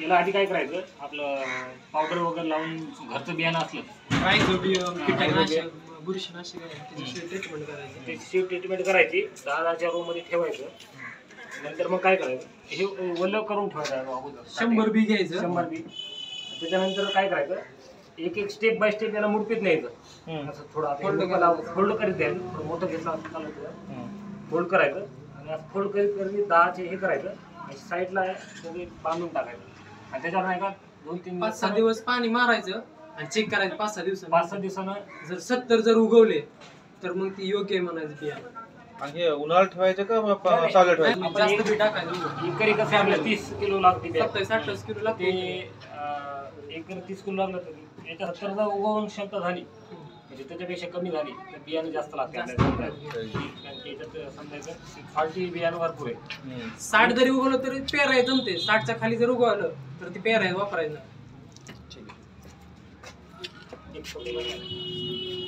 याला आधी काय करायचं? आपलं पावडर वगैरे लावून घरचं बियाणं असलं. त्याच्याशिवाय ट्रीटमेंट करायची त्याची ट्रीटमेंट करायची. दहा दहाच्या रूममध्ये ठेवायचं. नंतर मग काय करायचं? हे ओलं करून ठेवायचं अगोदर. शंभर बी घ्यायचं. शंभर बी. त्याच्यानंतर काय करायचं? एक एक स्टेप बाय स्टेप याला मुडपीत न्यायचं. असं थोडं Fold फोल्ड करीत द्यायचं. थोडं मोठं घेतलं असं फोल्ड करायचं. आणि असं फोल्ड करीत करीत दहाचे हे करायचं. साईडला सगळे बांधून टाकायचं. आणि त्याच्यावर नाही का दोन तीन पाच सहा दिवस पाणी मारायचं आणि चेक करायचं. पाच सहा दिवसांनी. पाच सहा दिवसानं जर सत्तर जर उगवले तर मग ती योग्य आहे म्हणायचं बियाणं आणि उन्हाळ्यात ठेवायचं का. पावसाळ्यात ठेवायचं? नाही, जास्त बी टाकायचं एकरी कसं आपल्याला तीस किलो लागते बॅग. सत्तावीस अठ्ठावीस किलो ते लागते अं, एकरी तीस किलो लागलं तर याच्या सत्तर जर उगवून क्षमता झाली. म्हणजे त्याच्यापेक्षा कमी झाली तर बियाणं जास्त लागते जास्त आपल्याला लागते. कारण की याच्यात समजायचं फाल्टी बियाणं भरपूर आहे. साठ जरी उगवलं तरी पेराय जमते साठच्या खाली जर उगवलं तर ती पेराय वापरायचं एक छोटी बॅग आहे.